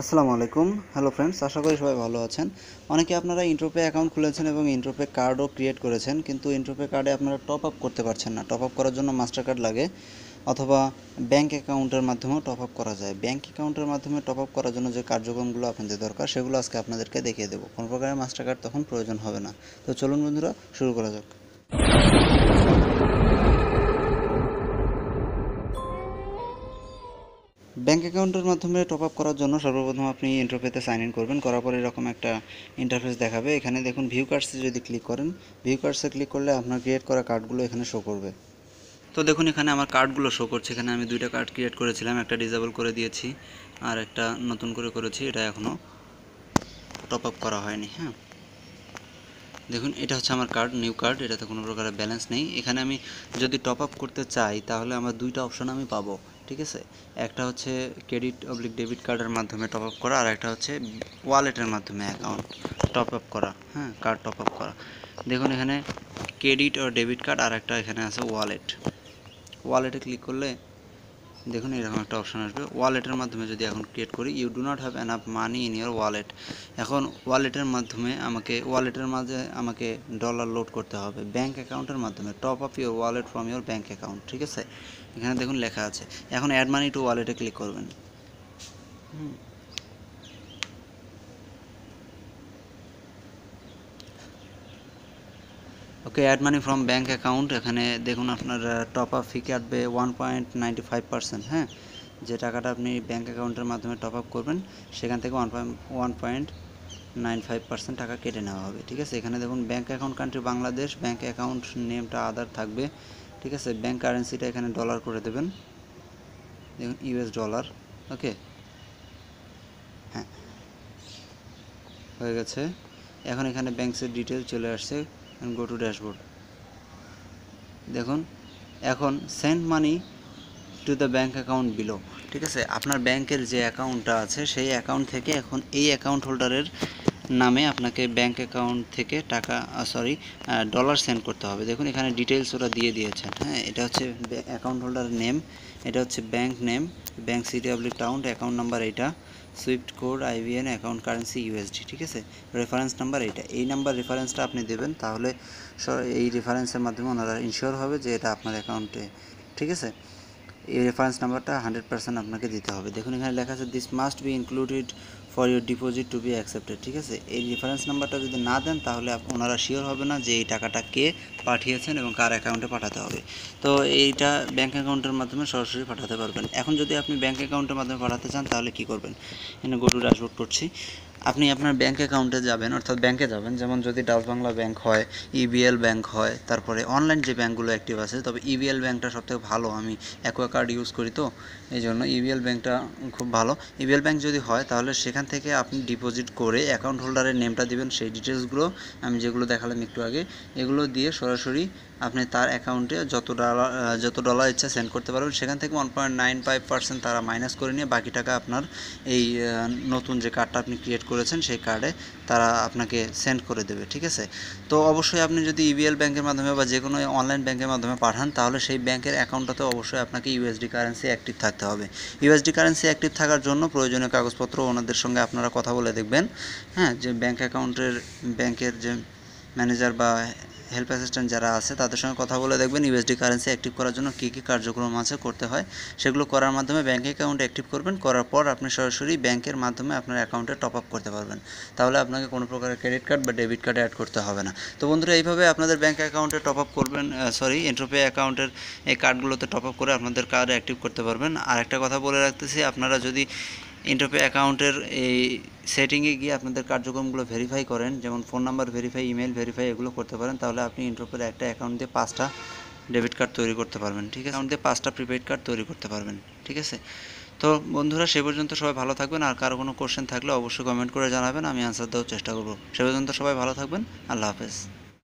আসসালামু আলাইকুম। Hello friends আশা করি সবাই ভালো আছেন। অনেকে আপনারা ইন্ট্রোপে অ্যাকাউন্ট খুলেছেন এবং ইন্ট্রোপে কার্ডও ক্রিয়েট করেছেন, কিন্তু ইন্ট্রোপে কার্ডে আপনারা টপ আপ করতে পারছেন না। টপ আপ করার জন্য মাস্টার কার্ড লাগে, অথবা ব্যাংক অ্যাকাউন্টের মাধ্যমেও টপ আপ করা যায়। ব্যাংক অ্যাকাউন্টের মাধ্যমে টপ আপ করার জন্য যে কার্যক্রমগুলো আপনাদের দরকার, সেগুলো আজকে আপনাদেরকে দেখিয়ে দেবো। কোনো প্রকারের মাস্টার কার্ড তখন প্রয়োজন হবে না। তো চলুন বন্ধুরা, শুরু করা যাক। ব্যাংক অ্যাকাউন্টের মাধ্যমে টপ আপ করার জন্য সর্বপ্রথম আপনি ইন্টারফেসে সাইন ইন করবেন। করার পর এরকম একটা ইন্টারফেস দেখাবে। এখানে দেখুন ভিউ কার্ডসে যদি ক্লিক করেন ভিউ কার্ডসে ক্লিক করলে আপনার ক্রিয়েট করা কার্ডগুলো এখানে শো করবে। তো দেখুন, এখানে আমার কার্ডগুলো শো করছে। এখানে আমি দুইটা কার্ড ক্রিয়েট করেছিলাম। একটা ডিজেবল করে দিয়েছি আর একটা নতুন করে করেছি। এটা এখনও টপ আপ করা হয়নি হ্যাঁ। দেখুন, এটা হচ্ছে আমার কার্ড নিউ কার্ড এটাতে কোনো প্রকারের ব্যালেন্স নেই। এখানে আমি যদি টপ আপ করতে চাই, তাহলে আমার দুইটা অপশন আমি পাবো। ঠিক আছে? একটা হচ্ছে ক্রেডিট অবলিক ডেবিট কার্ডের মাধ্যমে টপ আপ করা আর একটা হচ্ছে ওয়ালেটের মাধ্যমে অ্যাকাউন্ট টপ আপ করা হ্যাঁ? কার্ড টপ আপ করা। দেখুন এখানে ক্রেডিট ও ডেবিট কার্ড আর একটা এখানে আছে ওয়ালেট ওয়ালেটে ক্লিক করলে দেখুন, এরকম একটা অপশন আসবে। ওয়ালেটের মাধ্যমে যদি এখন ক্রিয়েট করি you do not have enough money in your wallet এখন ওয়ালেটের মাধ্যমে আমাকে ওয়ালেটের মাঝে আমাকে ডলার লোড করতে হবে। ব্যাঙ্ক অ্যাকাউন্টের মাধ্যমে top up your wallet from your bank account ঠিক আছে? এখানে দেখুন লেখা আছে। এখন অ্যাড মানি টু ওয়ালেটে ক্লিক করবেন। হুম। Okay add money from bank account এখানে দেখুন আপনার টপ আপ ফি কাটবে one point ninety five percent হ্যাঁ? যে টাকাটা আপনি ব্যাঙ্ক অ্যাকাউন্টের মাধ্যমে টপ আপ করবেন, সেখান থেকে one point one point nine five percent টাকা কেটে নেওয়া হবে, ঠিক আছে? এখানে দেখুন bank account country Bangladesh bank account নেমটা আদার থাকবে, ঠিক আছে? ব্যাঙ্ক কারেন্সিটা এখানে ডলার করে দেবেন, দেখুন ইউএস ডলার ওকে হ্যাঁ হয়ে গেছে। এখন এখানে ব্যাংকসের ডিটেল চলে আসছে। গো টু ড্যাশবোর্ড দেখুন, এখন send money to the bank account below ঠিক আছে? আপনার ব্যাংকের যে অ্যাকাউন্টটা আছে, সেই অ্যাকাউন্ট থেকে এখন এই অ্যাকাউন্ট হোল্ডারের নামে আপনাকে ব্যাংক অ্যাকাউন্ট থেকে টাকা সরি ডলার সেন্ড করতে হবে। দেখুন, এখানে ডিটেলস ওরা দিয়ে দিয়েছেন হ্যাঁ? এটা হচ্ছে অ্যাকাউন্ট হোল্ডারের নেম এটা হচ্ছে bank name bank city oblique town account number এইটা। Swift code IBAN account currency USD ঠিক আছে? রেফারেন্স নাম্বার এইটা। এই নাম্বার রেফারেন্সটা আপনি দেবেন, তাহলে এই রেফারেন্সের মাধ্যমে ওনারা ইনশিওর হবে যে এটা আপনার অ্যাকাউন্টে ঠিক আছে? এই রেফারেন্স নাম্বারটা হান্ড্রেড পার্সেন্ট আপনাকে দিতে হবে। দেখুন, এখানে লেখা আছে this must be included for your deposit to be accepted ঠিক আছে? এই রেফারেন্স নাম্বারটা যদি না দেন, তাহলে ওনারা শিওর হবে না যে এই টাকাটা কে পাঠিয়েছেন এবং কার অ্যাকাউন্টে পাঠাতে হবে। তো এইটা ব্যাঙ্ক অ্যাকাউন্টের মাধ্যমে সরাসরি পাঠাতে পারবেন। এখন যদি আপনি ব্যাঙ্ক অ্যাকাউন্টের মাধ্যমে পাঠাতে চান, তাহলে কি করবেন? এখানে গরু ড্যাশবোর্ড করছি। আপনি আপনার ব্যাঙ্ক অ্যাকাউন্টে যাবেন, অর্থাৎ ব্যাংকে যাবেন। যেমন যদি ডাচ বাংলা ব্যাংক হয় ইবিএল ব্যাংক হয়, তারপরে অনলাইন যে ব্যাঙ্কগুলো অ্যাক্টিভ আছে, তবে ইবিএল ব্যাংকটা সবথেকে ভালো। আমি অ্যাকোয়া কার্ড ইউজ করি তো এই জন্য ইবিএল ব্যাংকটা খুব ভালো। ইবিএল ব্যাংক যদি হয়, তাহলে সেখান থেকে আপনি ডিপোজিট করে অ্যাকাউন্ট হোল্ডারের নেমটা দিবেন, সেই ডিটেলসগুলো আমি যেগুলো দেখালাম একটু আগে, এগুলো দিয়ে সরাসরি আপনি তার অ্যাকাউন্টে যত ডলার যত ডলার ইচ্ছা সেন্ড করতে পারবেন। সেখান থেকে one point nine five percent তারা মাইনাস করে নিয়ে বাকি টাকা আপনার এই নতুন যে কার্ডটা আপনি ক্রিয়েট করেছেন, সেই কার্ডে তারা আপনাকে সেন্ড করে দেবে, ঠিক আছে? তো অবশ্যই আপনি যদি ইবিএল ব্যাংকের মাধ্যমে বা যে কোনো অনলাইন ব্যাংকের মাধ্যমে পাঠান, তাহলে সেই ব্যাংকের অ্যাকাউন্টটাতে অবশ্যই আপনাকে ইউএসডি কারেন্সি অ্যাক্টিভ থাকতে হবে। ইউএসডি কারেন্সি অ্যাক্টিভ থাকার জন্য প্রয়োজনীয় কাগজপত্র ওনাদের সঙ্গে আপনারা কথা বলে দেখবেন। হ্যাঁ যে ব্যাংক অ্যাকাউন্টের ব্যাংকের যে ম্যানেজার বা হেল্প অ্যাসিস্ট্যান্ট যারা আছে, তাদের সঙ্গে কথা বলে দেখবেন ইউএসডি কারেন্সি অ্যাক্টিভ করার জন্য কী কী কার্যক্রম আছে করতে হয়। সেগুলো করার মাধ্যমে ব্যাঙ্ক অ্যাকাউন্ট অ্যাক্টিভ করবেন, করার পর আপনি সরাসরি ব্যাংকের মাধ্যমে আপনার অ্যাকাউন্টে টপ আপ করতে পারবেন। তাহলে আপনাকে কোনো প্রকারের ক্রেডিট কার্ড বা ডেবিট কার্ড অ্যাড করতে হবে না। তো বন্ধুরা, এইভাবে আপনাদের ব্যাঙ্ক অ্যাকাউন্টে টপ আপ করবেন সরি এন্ট্রোপে অ্যাকাউন্টের এই কার্ডগুলোতে টপ আপ করে আপনাদের কার্ড অ্যাক্টিভ করতে পারবেন। আর একটা কথা বলে রাখতেছি, আপনারা যদি ইন্টারপে অ্যাকাউন্টের এই সেটিংয়ে গিয়ে আপনাদের কার্যক্রমগুলো ভেরিফাই করেন, যেমন phone number verify email verify এগুলো করতে পারেন, তাহলে আপনি ইন্টারপের একটা অ্যাকাউন্ট দিয়ে পাঁচটা ডেবিট কার্ড তৈরি করতে পারবেন, ঠিক আছে? অ্যাকাউন্ট দিয়ে পাঁচটা প্রিপেড কার্ড তৈরি করতে পারবেন, ঠিক আছে? তো বন্ধুরা, সে পর্যন্ত সবাই ভালো থাকবেন, আর কারও কোনো কোশ্চেন থাকলে অবশ্যই কমেন্ট করে জানাবেন, আমি আনসার দেওয়ার চেষ্টা করব। সে পর্যন্ত সবাই ভালো থাকবেন, আল্লাহ হাফেজ।